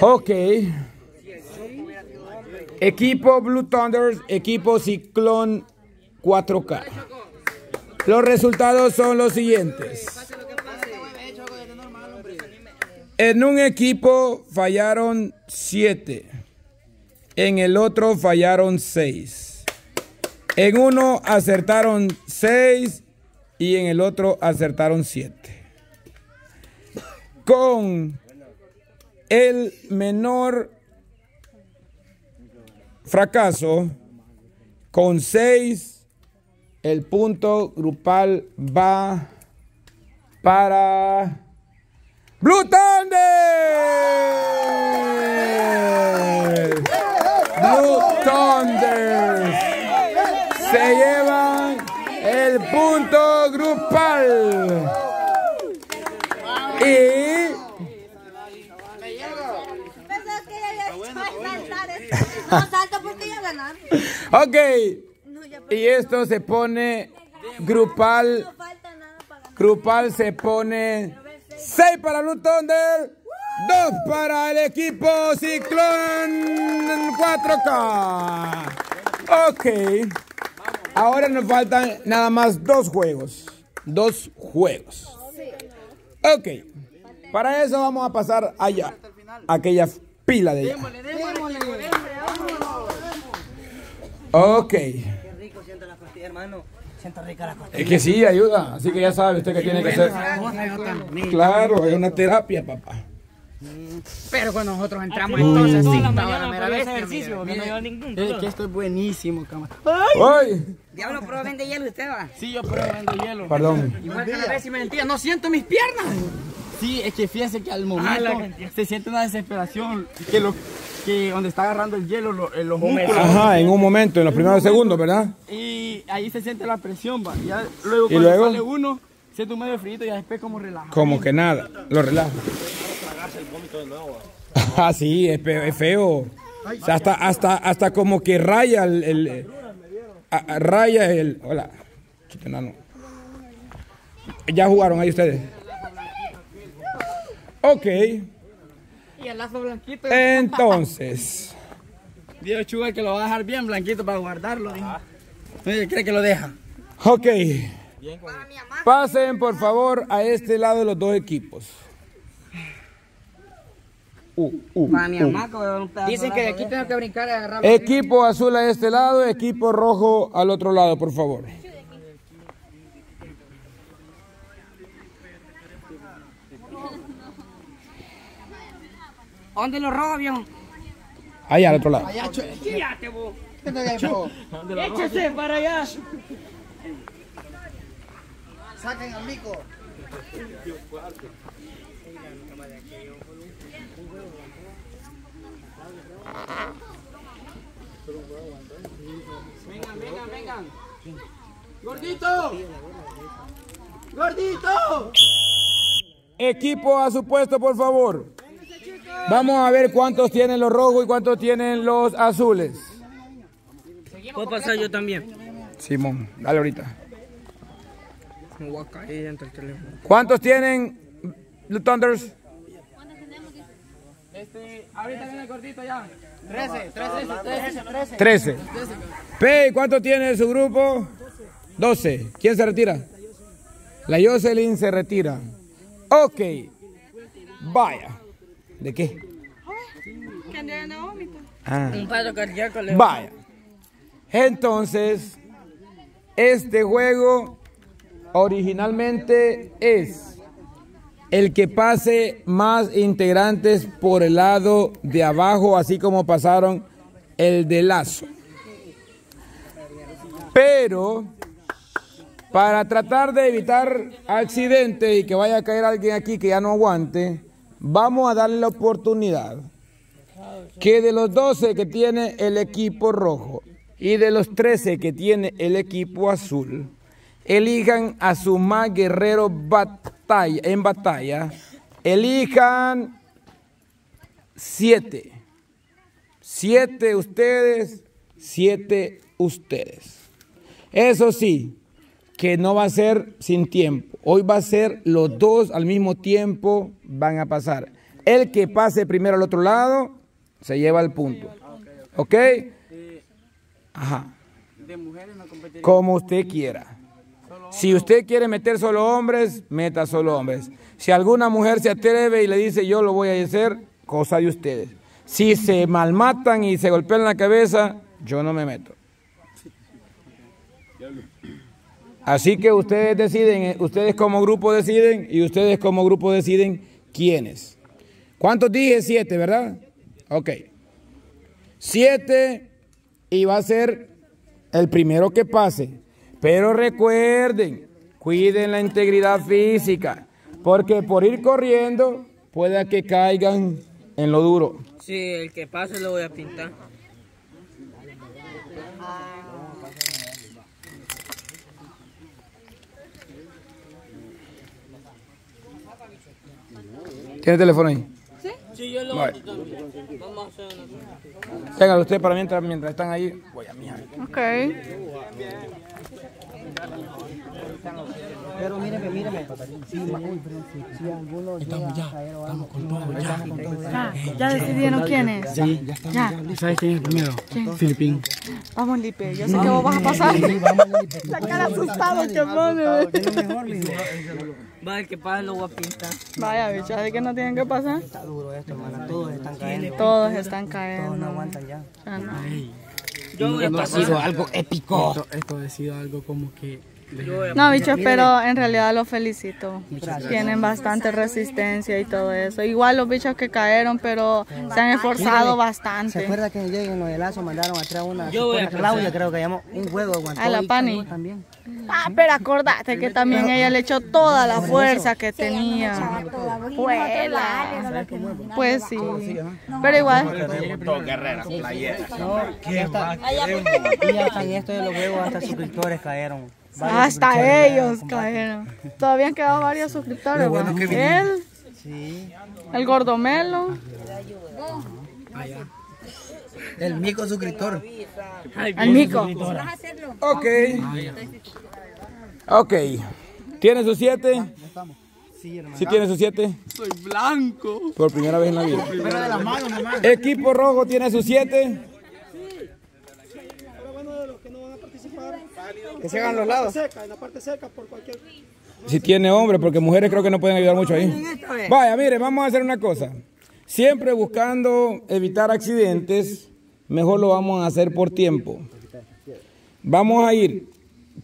Ok. Equipo Blue Thunders, equipo Ciclón 4K. Los resultados son los siguientes. En un equipo fallaron 7. En el otro fallaron 6. En uno acertaron 6 y en el otro acertaron 7. Con el menor fracaso, con 6, el punto grupal va para Blue Thunder. Blue Thunder se llevan el punto grupal. Y Pensaba que ella había hecho saltar porque ya ganaron. Ok. Y esto se pone grupal. Grupal se pone 6 para Blue Thunder, 2 para el equipo Ciclón 4K. Ok. Ahora nos faltan nada más dos juegos. Dos juegos. Ok. Para eso vamos a pasar allá. Aquella pila de allá. Ok. Qué rico siento la costilla, hermano. Siento rica la costilla. Es que sí, ayuda. Así que ya sabe usted que tiene que hacer. Claro, es una terapia, papá. Pero cuando nosotros entramos entonces sí, la estaba mañana la bestia, ejercicio, no ningún Es que esto es buenísimo, cama. ¡Ay! Diablo, pero vende hielo usted va. Sí, yo pruebo hielo. Perdón. Igual que la vez y me mentía, no siento mis piernas. Sí, es que fíjense que al momento se siente una desesperación que lo que donde está agarrando el hielo lo- eh, los músculos Ajá, en un momento, en los primeros segundos, ¿verdad? y ahí se siente la presión, va. Ya luego ¿Y cuando luego? sale uno siente un medio frío y ya después como relaja. Como que nada, lo relaja. Ah, sí, es, es feo. O sea, hasta, hasta, hasta como que raya el... el- a- a- raya el... Hola. chute enano. Ya jugaron ahí ustedes. Ok, Y el lazo blanquito. entonces. Dios Chuga que lo va a dejar bien blanquito para guardarlo. dijo. Oye, ¿cree que lo deja? Ok. Pasen por favor a este lado los dos equipos. Uh, uh, Para mi uh. a Dicen que de aquí tengo que brincar y agarrar. Equipo azul a este lado, equipo rojo al otro lado, por favor. ¿Dónde lo robo, viejo? Ahí al otro lado. Échese para allá. Vengan, vengan, vengan. ¡Gordito! ¡Gordito! Equipo a su puesto, por favor. Vamos a ver cuántos tienen los rojos y cuántos tienen los azules. Puedo pasar yo también. Simón, dale ahorita. ¿Cuántos tienen Blue Thunders? Este, ahorita viene el gordito ya. 13, 13, 13, 13. 13. P, ¿cuánto tiene su grupo? 12. ¿Quién se retira? La Jocelyn se retira. Ok. Vaya. ¿De qué? Ah. Un paro cardíaco le Vaya. Entonces, este juego originalmente es el que pase más integrantes por el lado de abajo, así como pasaron el de lazo. Pero, para tratar de evitar accidentes y que vaya a caer alguien aquí que ya no aguante, vamos a darle la oportunidad que de los 12 que tiene el equipo rojo y de los 13 que tiene el equipo azul, elijan a su más guerrero batalla, en batalla, elijan 7. 7 ustedes, 7 ustedes. Eso sí, que no va a ser sin tiempo. Hoy va a ser los dos al mismo tiempo van a pasar. El que pase primero al otro lado se lleva el punto. ¿Ok? Ajá. De mujeres no competiría. Como usted quiera. Si usted quiere meter solo hombres, meta solo hombres. Si alguna mujer se atreve y le dice yo lo voy a hacer, cosa de ustedes. Si se malmatan y se golpean la cabeza, yo no me meto. Así que ustedes deciden, eh, ustedes como grupo deciden y ustedes como grupo deciden quiénes. ¿Cuántos dije? Siete, ¿verdad? Ok. Siete y va a ser el primero que pase. Pero recuerden, cuiden la integridad física, porque por ir corriendo puede que caigan en lo duro. Sí, el que pase lo voy a pintar. ¿Tiene teléfono ahí? Sí, yo lo Vale. Vamos a hacer una Venga, usted para mientras, mientras están ahí. Voy a mirar. Ok. Pero míreme, míreme. Si, si alguno llega a caer o algo, Ah, ¿Ya decidieron quién es? Ya. ¿Sabes quién es el primero? Filipín. Vamos, Lipe. Yo sé que vos vas a pasar. La cara asustado que pone. Va, el que pase lo voy a pintar. Vaya, bicho, ¿de que no tienen que pasar? Está duro esto, hermano. Todos están cayendo. Todos están Todos no cayendo. aguantan ya. Ya no. Yo voy a pasar. algo épico. Esto, esto ha sido algo como que. No, bichos, pero en realidad los felicito. Tienen bastante resistencia y todo eso. Igual los bichos que cayeron, pero se han esforzado ¿Se bastante. acuerda que en los helazos mandaron a traer una Yo voy a supuesta Claudia, creo que llamó un juego aguantó A la Pani. también. Ah, pero acordate que también ella le echó toda la fuerza que tenía. Fuela. Pues sí. Pero igual. Y hasta, y hasta en esto de los juegos hasta suscriptores cayeron. Hasta ellos cayeron. Todavía han quedado varios suscriptores. ¿verdad? Él, Sí. el gordomelo. El mico suscriptor. El mico. Ok. Ok. ¿Tiene sus siete? Sí, hermano. ¿Sí tiene sus siete? Soy blanco. Por primera vez en la vida. Equipo rojo tiene sus siete. Que se hagan los lados. Si tiene hombre, porque mujeres creo que no pueden ayudar mucho ahí. Vaya, mire, vamos a hacer una cosa. Siempre buscando evitar accidentes, mejor lo vamos a hacer por tiempo. Vamos a ir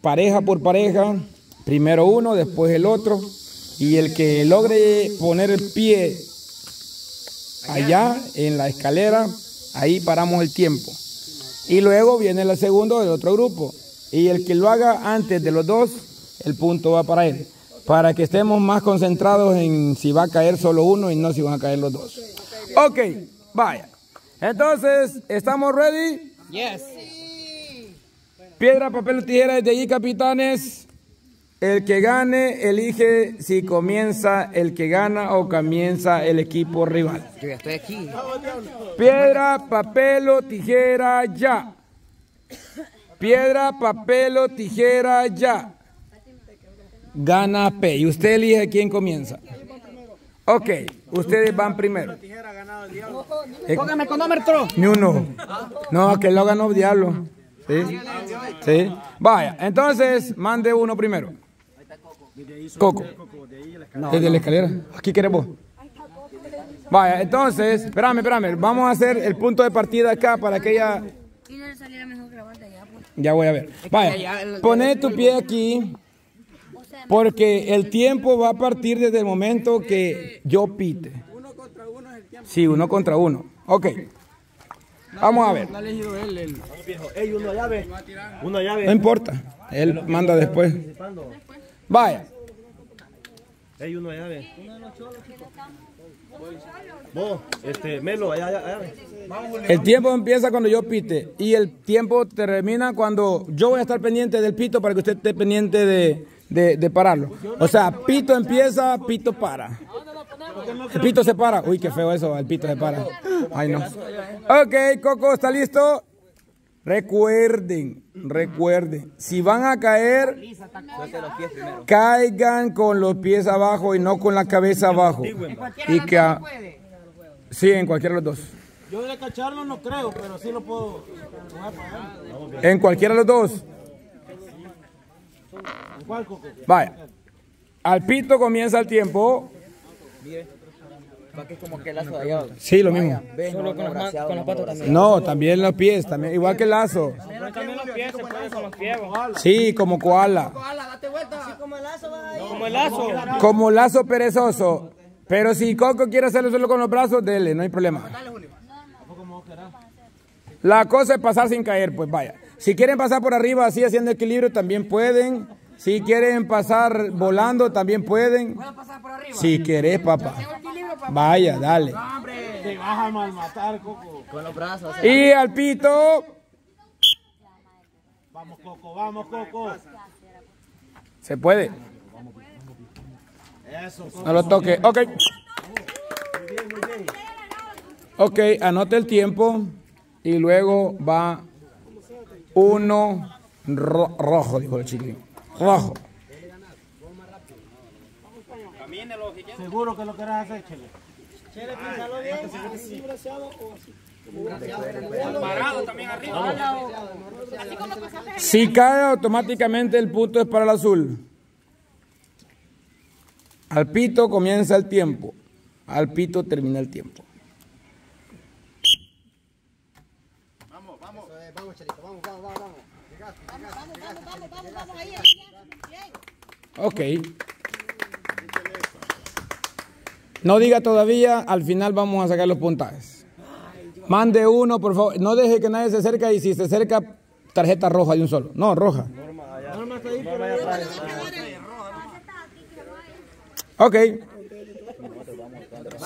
pareja por pareja, primero uno, después el otro, y el que logre poner el pie allá en la escalera, ahí paramos el tiempo. Y luego viene el segundo del otro grupo. Y el que lo haga antes de los dos, el punto va para él. Para que estemos más concentrados en si va a caer solo uno y no si van a caer los dos. Ok, vaya. Entonces, ¿estamos ready? Yes. Piedra, papel o tijera desde allí, capitanes. El que gane elige si comienza el que gana o comienza el equipo rival. Yo ya estoy aquí. Piedra, papel o tijera, ya. Piedra, papel o tijera, ya. Gana P. Y usted elige quién comienza. Ok, ustedes van primero. Eh, Póngame cronómetro. Ni uno. No, que lo ganó Diablo. Sí. Sí. Vaya, entonces mande uno primero. Coco. Desde la escalera. Aquí quieres vos. Vaya, entonces, espérame, espérame. Vamos a hacer el punto de partida acá para que ella. Y no le saliera mejor grabar de allá, pues. Ya voy a ver. Vaya, poné tu pie aquí. Porque el tiempo va a partir desde el momento que yo pite. Sí, uno contra uno. Ok. Vamos a ver. No elegido él. él. Ey, uno Uno. Vos, este, Melo, allá, allá, allá. El tiempo empieza cuando yo pite y el tiempo termina cuando yo voy a estar pendiente del pito para que usted esté pendiente de, de- de pararlo. O sea, pito empieza, pito para. El pito se para. Uy, qué feo eso, el pito se para. Ay, no. Ok, Coco, ¿está listo? Recuerden, recuerden, si van a caer, caigan con los pies abajo y no con la cabeza abajo. Y que, a- Sí, en cualquiera de los dos. Yo de cacharlo no creo, pero sí lo puedo. En cualquiera de los dos. Vaya. Al pito comienza el tiempo. Que es como que lazo de allá. Sí, lo mismo. Solo con las, ma- con las patas también. No, también los pies, también, igual que el lazo. También los pies se pueden con los pies. Sí, como koala. Como el lazo. Como lazo perezoso. Pero si Coco quiere hacerlo solo con los brazos, dele, no hay problema. La cosa es pasar sin caer, pues vaya. Si quieren pasar por arriba así haciendo equilibrio, también pueden. Si quieren pasar volando, también pueden. Si querés, papá. Vaya, dale. Te vas a malmatar, Coco. Con los brazos. Y al pito, Vamos, Coco, vamos, Coco. se puede. No lo toque. Ok. Ok, anote el tiempo y luego va uno ro- rojo, dijo el chiquillo. Rojo. Seguro que lo querés hacer, Chele. Si cae automáticamente el punto es para el azul. Al pito comienza el tiempo. Al pito termina el tiempo. Ok. No diga todavía, al final vamos a sacar los puntajes. Mande uno, por favor. No deje que nadie se acerque y si se acerca, tarjeta roja de un solo. No, roja. Ok.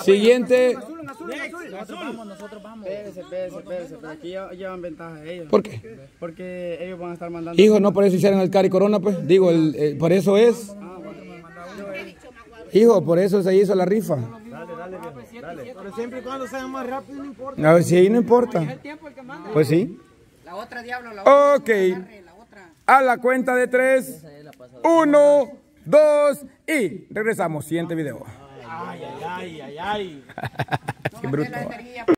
Siguiente. ¿Por qué? Porque ellos van a estar mandando. Hijo, no por eso hicieron el cari corona, pues. Digo, el, eh, por eso es. Hijo, por eso se hizo la rifa. Pero siempre y cuando sean más rápido, no importa. A ver, si ahí no importa. Pues sí. La otra diablo, la Ok. A la cuenta de tres. Uno, dos y regresamos. Siguiente video. Ay, ay, ay, ay, ay. Qué bruto.